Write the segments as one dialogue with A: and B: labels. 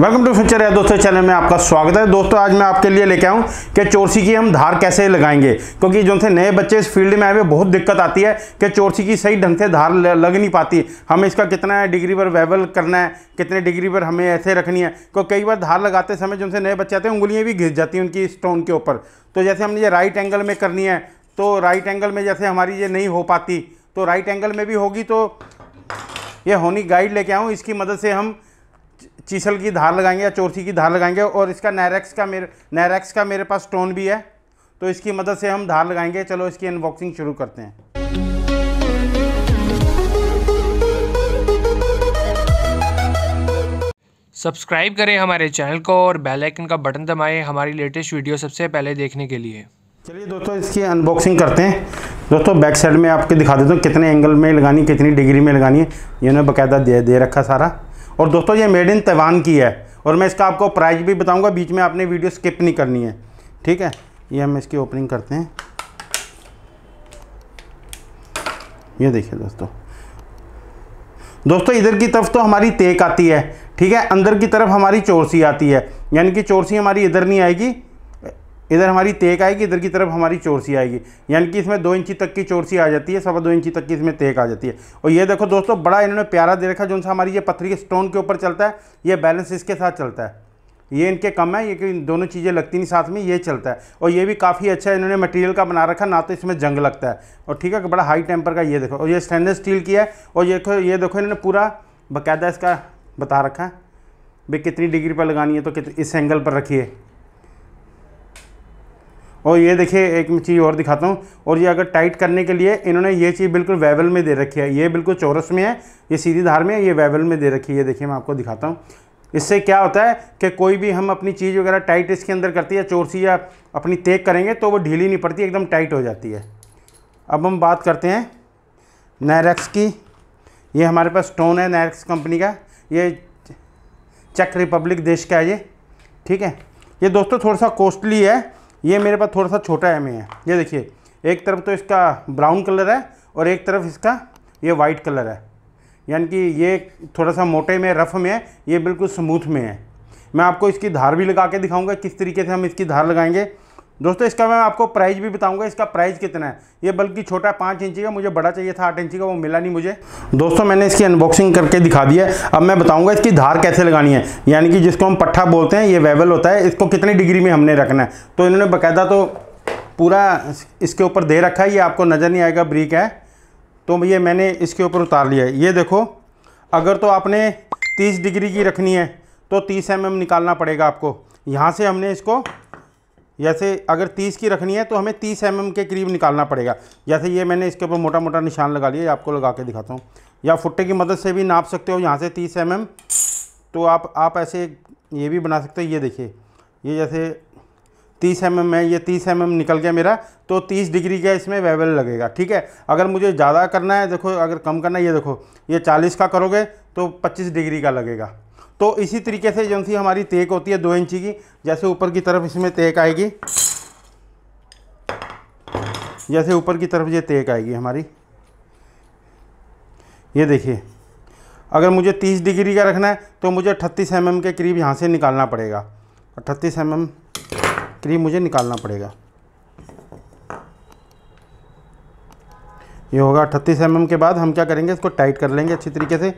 A: Welcome to future है दोस्तों channel में आपका स्वागत है। दोस्तों, आज मैं आपके लिए लेके आऊँ कि चोरसी की हम धार कैसे लगाएँगे। क्योंकि जो थे नए बच्चे इस फ़ील्ड में आए हुए, बहुत दिक्कत आती है कि चोरसी की सही ढंग से धार लग नहीं पाती। हमें इसका कितना डिग्री पर वेवल करना है, कितने डिग्री पर हमें ऐसे रखनी है। क्योंकि कई बार धार लगाते समय जो नए बच्चे आते हैं, उंगलियाँ भी घिस जाती हैं उनकी स्टोन के ऊपर। तो जैसे हमने ये राइट एंगल में करनी है तो राइट एंगल में जैसे हमारी ये नहीं हो पाती तो राइट एंगल में भी होगी तो ये होनी गाइड लेके आऊँ। इसकी मदद से हम चीसल की धार लगाएँगे या चोरसी की धार लगाएँगे और इसका नैरेक्स का मेरे नैरेक्स का मेरे पास स्टोन भी है तो इसकी मदद से हम धार लगाएँगे। चलो इसकी अनबॉक्सिंग शुरू करते हैं।
B: सब्सक्राइब करें हमारे चैनल को और बेल आइकन का बटन दबाएँ हमारी लेटेस्ट वीडियो सबसे पहले देखने के लिए।
A: चलिए दोस्तों इसकी अनबॉक्सिंग करते हैं। दोस्तों बैक साइड में आपके दिखा देता हूँ कितने एंगल में लगानी कितनी डिग्री में लगानी है। ये ना बाकायदा दे दे रखा सारा। और दोस्तों, ये मेड इन तैवान की है और मैं इसका आपको प्राइस भी बताऊँगा। बीच में आपने वीडियो स्किप नहीं करनी है, ठीक है? ये हम इसकी ओपनिंग करते हैं। ये देखिए दोस्तों। दोस्तों, इधर की तरफ़ तो हमारी तेक आती है, ठीक है? अंदर की तरफ़ हमारी चोरसी आती है, यानी कि चोरसी हमारी इधर नहीं आएगी इधर हमारी तेक आएगी, इधर की तरफ़ हमारी चोरसी आएगी। यानी कि इसमें दो इंची तक की चोरसी आ जाती है, सवा दो इंची तक की इसमें तेक आ जाती है। और ये देखो दोस्तों, बड़ा इन्होंने प्यारा दे रखा जो सा हमारी ये पत्थरी के स्टोन के ऊपर चलता है, ये बैलेंस इसके साथ चलता है। ये इनके कम है, ये दोनों चीज़ें लगती नहीं साथ में, ये चलता है। और ये भी काफ़ी अच्छा है इन्होंने मटेरियल का बना रखा, ना तो इसमें जंग लगता है। और ठीक है बड़ा हाई टेम्पर का ये देखो, और ये स्टेनलेस स्टील की है, और ये देखो ये देखो इन्होंने पूरा बाकायदा इसका बता रखा है भाई कितनी डिग्री पर लगानी है तो इस एंगल पर रखिए और ये देखिए, एक चीज़ और दिखाता हूँ। और ये अगर टाइट करने के लिए इन्होंने ये चीज़ बिल्कुल वेवल में दे रखी है। ये बिल्कुल चौरस में है, ये सीधी धार में है, ये वेवल में दे रखी है। ये देखिए, मैं आपको दिखाता हूँ। इससे क्या होता है कि कोई भी हम अपनी चीज़ वगैरह टाइट इसके अंदर करती है, चोरसी या अपनी तेक करेंगे तो वो ढीली नहीं पड़ती, एकदम टाइट हो जाती है। अब हम बात करते हैं नैरेक्स की। ये हमारे पास स्टोन है नैरेक्स कंपनी का। ये चेक रिपब्लिक देश का है ये। ठीक है? ये दोस्तों, थोड़ा सा कॉस्टली है। ये मेरे पास थोड़ा सा छोटा एम है। ये देखिए, एक तरफ़ तो इसका ब्राउन कलर है और एक तरफ़ इसका ये वाइट कलर है। यानी कि ये थोड़ा सा मोटे में रफ़ में है, ये बिल्कुल स्मूथ में है। मैं आपको इसकी धार भी लगा के दिखाऊँगा किस तरीके से हम इसकी धार लगाएँगे। दोस्तों, इसका मैं आपको प्राइस भी बताऊँगा, इसका प्राइस कितना है। ये बल्कि छोटा पाँच इंची का, मुझे बड़ा चाहिए था, आठ इंची का, वो मिला नहीं मुझे। दोस्तों, मैंने इसकी अनबॉक्सिंग करके दिखा दिया अब मैं बताऊँगा इसकी धार कैसे लगानी है। यानी कि जिसको हम पट्ठा बोलते हैं, ये वेवल होता है, इसको कितनी डिग्री में हमने रखना है। तो इन्होंने बाकायदा तो पूरा इसके ऊपर दे रखा है, ये आपको नज़र नहीं आएगा ब्रिक है। तो ये मैंने इसके ऊपर उतार लिया है। ये देखो, अगर तो आपने तीस डिग्री की रखनी है तो तीस एम निकालना पड़ेगा आपको। यहाँ से हमने इसको जैसे अगर 30 की रखनी है तो हमें 30 एम mm के करीब निकालना पड़ेगा। जैसे ये मैंने इसके ऊपर मोटा मोटा निशान लगा लिया आपको लगा के दिखाता हूँ। या फुट्टे की मदद से भी नाप सकते हो, यहाँ से 30 एम mm तो आप आप ऐसे ये भी बना सकते हो, ये देखिए। ये जैसे 30 एम mm है, ये 30 एम mm निकल गया मेरा तो 30 डिग्री का इसमें वेवल लगेगा, ठीक है? अगर मुझे ज़्यादा करना है, देखो, अगर कम करना है, ये देखो, ये 40 का करोगे तो 25 डिग्री का लगेगा। तो इसी तरीके से जो सी हमारी तेक होती है दो इंची की, जैसे ऊपर की तरफ़ इसमें तेक आएगी। जैसे ऊपर की तरफ़ ये तेक आएगी हमारी। ये देखिए, अगर मुझे 30 डिग्री का रखना है तो मुझे अट्ठतीस एम mm के करीब यहाँ से निकालना पड़ेगा। अट्ठतीस एम mm करीब मुझे निकालना पड़ेगा। ये होगा अट्ठतीस एम mm के बाद हम क्या करेंगे, इसको टाइट कर लेंगे अच्छी तरीके से।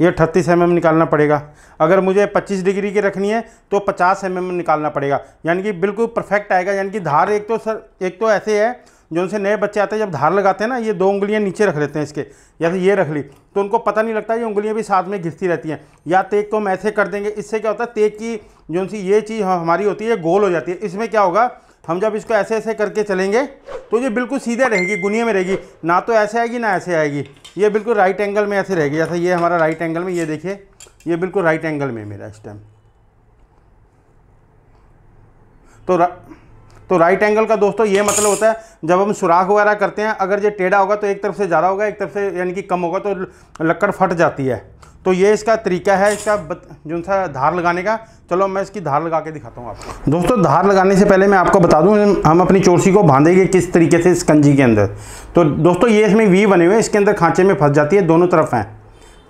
A: ये अट्ठतीस एम mm निकालना पड़ेगा। अगर मुझे 25 डिग्री की रखनी है तो 50 एम mm निकालना पड़ेगा। यानी कि बिल्कुल परफेक्ट आएगा। यानी कि धार एक तो सर, एक तो ऐसे है, जो उनसे नए बच्चे आते हैं, जब धार लगाते हैं ना, ये दो उंगलियाँ नीचे रख लेते हैं इसके जैसे ये रख ली तो उनको पता नहीं लगता, ये उंगलियाँ भी साथ में घिसती रहती हैं। या तेक को हम ऐसे कर देंगे, इससे क्या होता है तेक की जो सी ये चीज़ हमारी होती है गोल हो जाती है। इसमें क्या होगा हम जब इसको ऐसे ऐसे करके चलेंगे तो ये बिल्कुल सीधे रहेगी गुनिया में रहेगी। ना तो ऐसे आएगी ना ऐसे आएगी। ये बिल्कुल राइट एंगल में ऐसे रहेगी जैसा ये हमारा राइट एंगल में ये देखिए ये बिल्कुल राइट एंगल में मेरा इस टाइम तो रा, तो राइट एंगल का दोस्तों ये मतलब होता है जब हम सुराख वगैरह करते हैं अगर ये टेढ़ा होगा तो एक तरफ़ से ज़्यादा होगा एक तरफ़ से यानी कि कम होगा तो लक्कड़ फट जाती है। तो ये इसका तरीका है, इसका जो सा धार लगाने का। चलो मैं इसकी धार लगा के दिखाता हूँ आपको। दोस्तों, धार लगाने से पहले मैं आपको बता दूँ, हम अपनी चोरसी को बांधेंगे किस तरीके से इस कंजी के अंदर। तो दोस्तों, ये इसमें वी बने हुए हैं, इसके अंदर खांचे में फंस जाती है, दोनों तरफ़ हैं।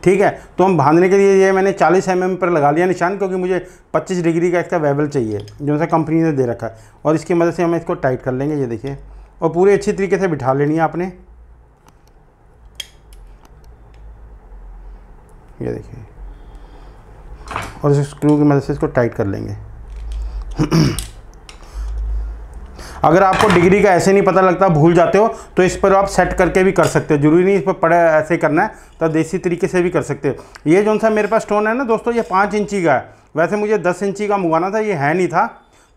A: ठीक है तो हम बांधने के लिए ये मैंने 40 एम पर लगा लिया निशान, क्योंकि मुझे 25 डिग्री का इसका वेबल चाहिए, जो सा कंपनी ने दे रखा है। और इसकी मदद से हम इसको टाइट कर लेंगे, ये देखिए। और पूरी अच्छी तरीके से बिठा लेनी है आपने। ये देखिए। और इस स्क्रू की मदद से इसको टाइट कर लेंगे। अगर आपको डिग्री का ऐसे नहीं पता लगता, भूल जाते हो तो इस पर आप सेट करके भी कर सकते हो। ज़रूरी नहीं इस पर पड़े ऐसे करना है तो देसी तरीके से भी कर सकते हो। ये जो सा मेरे पास स्टोन है ना दोस्तों, ये पाँच इंची का है। वैसे मुझे दस इंची का मंगवाना था, ये है नहीं था।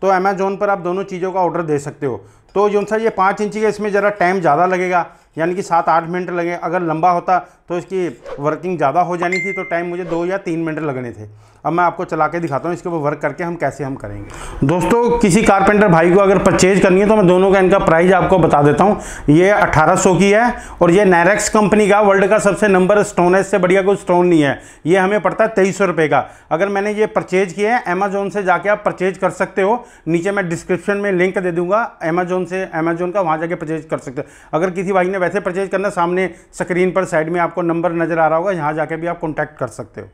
A: तो अमेजोन पर आप दोनों चीज़ों का ऑर्डर दे सकते हो। तो जो सा ये पाँच इंची का इसमें ज़रा टाइम ज़्यादा लगेगा, यानी कि सात आठ मिनट लगे। अगर लंबा होता तो इसकी वर्किंग ज़्यादा हो जानी थी तो टाइम मुझे दो या तीन मिनट लगने थे। अब मैं आपको चला के दिखाता हूँ, इसके ऊपर वर्क करके हम कैसे हम करेंगे। दोस्तों, किसी कारपेंटर भाई को अगर परचेज करनी है तो मैं दोनों का इनका प्राइस आपको बता देता हूँ। ये 1800 की है और ये नैरेक्स कंपनी का वर्ल्ड का सबसे नंबर स्टोन है, इससे बढ़िया कोई स्टोन नहीं है। ये हमें पड़ता है तेईस का। अगर मैंने ये परचेज किया है अमेजोन से जाके आप परचेज कर सकते हो। नीचे मैं डिस्क्रिप्शन में लिंक दे दूँगा अमेजोन से अमेजोन का वहाँ जाके परचेज कर सकते हो। अगर किसी भाई ने वैसे परचेज करना, सामने स्क्रीन पर साइड में आपको नंबर नज़र आ रहा होगा, यहाँ जाके भी आप कॉन्टैक्ट कर सकते हो।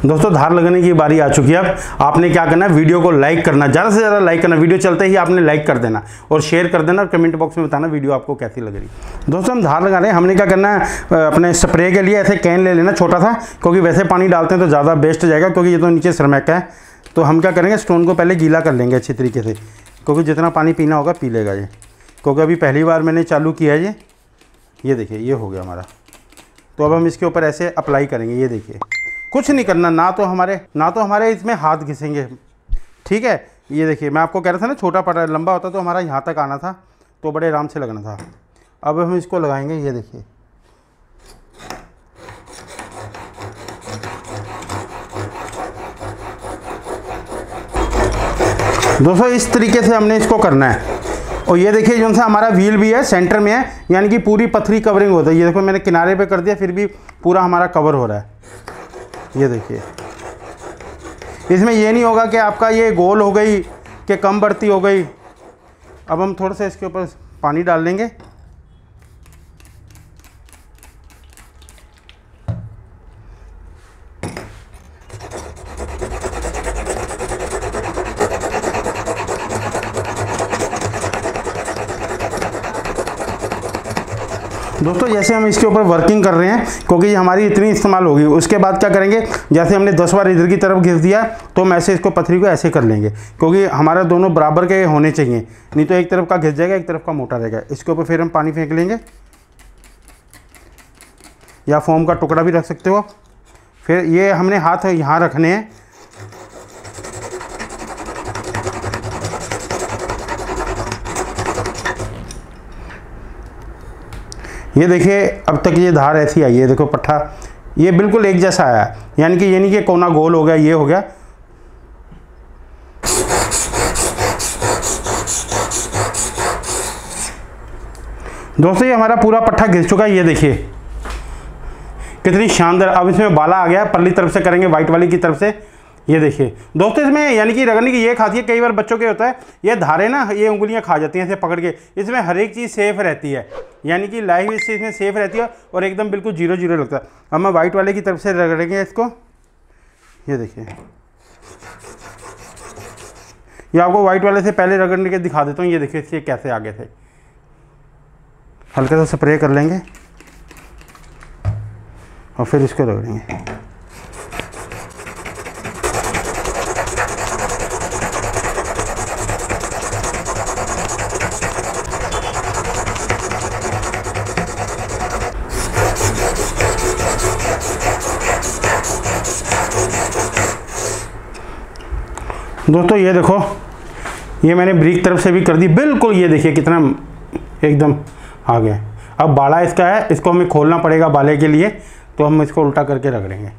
A: दोस्तों, धार लगने की बारी आ चुकी है अब। आपने क्या करना है वीडियो को लाइक करना, ज़्यादा से ज़्यादा लाइक करना वीडियो चलते ही आपने लाइक कर देना और शेयर कर देना और कमेंट बॉक्स में बताना वीडियो आपको कैसी लग रही दोस्तों, हम धार लगा रहे हैं। हमने क्या करना है अपने स्प्रे के लिए ऐसे कैन ले लेना छोटा सा, क्योंकि वैसे पानी डालते हैं तो ज़्यादा बेस्ट जाएगा, क्योंकि ये तो नीचे सरमैका है। तो हम क्या करेंगे स्टोन को पहले गीला कर लेंगे अच्छी तरीके से। क्योंकि जितना पानी पीना होगा पी लेगा ये। क्योंकि अभी पहली बार मैंने चालू किया है ये। ये देखिए, ये हो गया हमारा। तो अब हम इसके ऊपर ऐसे अप्लाई करेंगे, ये देखिए। कुछ नहीं करना, ना तो हमारे, ना तो हमारे इसमें हाथ घिसेंगे। ठीक है? ये देखिए, मैं आपको कह रहा था ना, छोटा पड़ा, लंबा होता तो हमारा यहाँ तक आना था तो बड़े आराम से लगना था। अब हम इसको लगाएँगे, ये देखिए। दोस्तों, इस तरीके से हमने इसको करना है। और ये देखिए, जो सा हमारा व्हील भी है, सेंटर में है, यानी कि पूरी पथरी कवरिंग होता है। ये देखो, मैंने किनारे पे कर दिया, फिर भी पूरा हमारा कवर हो रहा है। ये देखिए। इसमें ये नहीं होगा कि आपका ये गोल हो गई, कि कम बढ़ती हो गई। अब हम थोड़ा सा इसके ऊपर पानी डाल लेंगे दोस्तों, जैसे हम इसके ऊपर वर्किंग कर रहे हैं, क्योंकि हमारी इतनी इस्तेमाल होगी, उसके बाद क्या करेंगे, जैसे हमने दस बार इधर की तरफ़ घिस दिया तो हम ऐसे इसको पथरी को ऐसे कर लेंगे, क्योंकि हमारा दोनों बराबर के होने चाहिए, नहीं तो एक तरफ़ का घिस जाएगा, एक तरफ़ का मोटा रहेगा। इसके ऊपर फिर हम पानी फेंक लेंगे, या फोम का टुकड़ा भी रख सकते हो। फिर ये हमने हाथ यहाँ रखने हैं ये देखिए, अब तक ये धार ऐसी आई है, देखो पट्ठा ये बिल्कुल एक जैसा आया। यानी कि ये नहीं कि कोना गोल हो गया, ये हो गया। दोस्तों, ये हमारा पूरा पट्ठा घिस चुका है, ये देखिए। कितनी शानदार। अब इसमें बाला आ गया पल्ली तरफ़ से करेंगे वाइट वाली की तरफ़ से। ये देखिए। दोस्तों, इसमें यानी कि रगड़ने की ये खासियत कई बार बच्चों के होता है, ये धारे ना, ये उंगलियाँ खा जाती हैं ऐसे पकड़ के। इसमें हर एक चीज़ सेफ़ रहती है। यानी कि लाइव इससे इसमें सेफ़ रहती है और एकदम बिल्कुल ज़ीरो ज़ीरो लगता है। अब हम वाइट वाले की तरफ़ से रगड़ेंगे इसको। ये देखिए। ये आपको वाइट वाले से पहले रगड़ने के दिखा देता हूँ। ये देखिए इसके कैसे आगे थे। हल्का सा स्प्रे कर लेंगे और फिर इसको रगड़ेंगे। दोस्तों, ये देखो। ये मैंने ब्रिक तरफ़ से भी कर दी। बिल्कुल, ये देखिए कितना एकदम आ गया अब बाला इसका है, इसको हमें खोलना पड़ेगा बाले के लिए तो हम इसको उल्टा करके रगड़ेंगे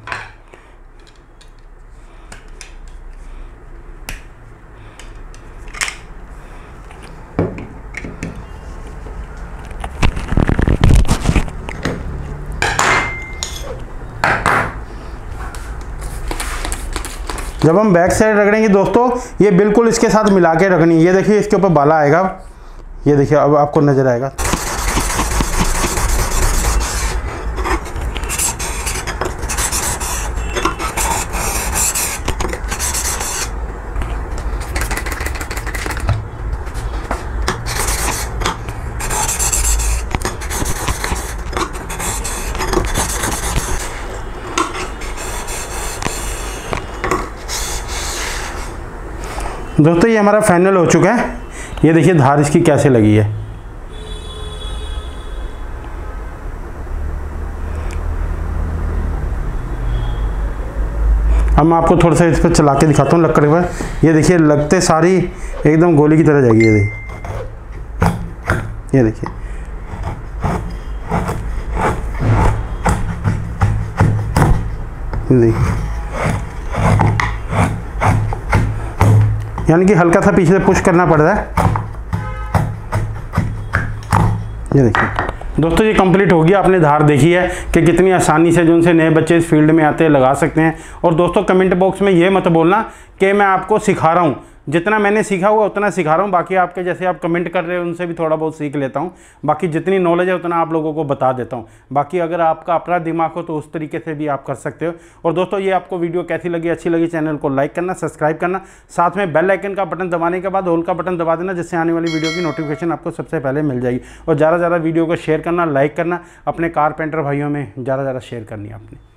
A: जब हम बैक साइड रगड़ेंगे दोस्तों, ये बिल्कुल इसके साथ मिला के रखनी ये देखिए इसके ऊपर बाला आएगा। ये देखिए, अब आपको नज़र आएगा। दोस्तों, ये हमारा फाइनल हो चुका है। ये देखिए, धार इसकी कैसे लगी है। अब मैं आपको थोड़ा सा इस पर चला के दिखाता हूँ लकड़ पर। ये देखिए, लगते सारी एकदम गोली की तरह जाएगी, ये देखिए ये देखिए। देखिए यानी कि हल्का सा पीछे से पुश करना पड़ रहा है। ये देखिए। दोस्तों, ये कंप्लीट होगी आपने धार देखी है कि कितनी आसानी से जो उनसे नए बच्चे इस फ़ील्ड में आते हैं, लगा सकते हैं। और दोस्तों कमेंट बॉक्स में ये मत बोलना कि मैं आपको सिखा रहा हूँ जितना मैंने सीखा हुआ, उतना सिखा रहा हूँ। बाकी आपके जैसे आप कमेंट कर रहे हो, उनसे भी थोड़ा बहुत सीख लेता हूँ। बाकी जितनी नॉलेज है, उतना आप लोगों को बता देता हूँ। बाकी अगर आपका अपना दिमाग हो तो उस तरीके से भी आप कर सकते हो। और दोस्तों, ये आपको वीडियो कैसी लगी, अच्छी लगी चैनल को लाइक करना सब्सक्राइब करना। साथ में बेल आइकन का बटन दबाने के बाद होल का बटन दबा देना, जिससे आने वाली वीडियो की नोटिफिकेशन आपको सबसे पहले मिल जाएगी। और ज़्यादा ज़्यादा वीडियो को शेयर करना लाइक करना। अपने कारपेंटर भाइयों में ज़्यादा ज़्यादा शेयर करनी आपने।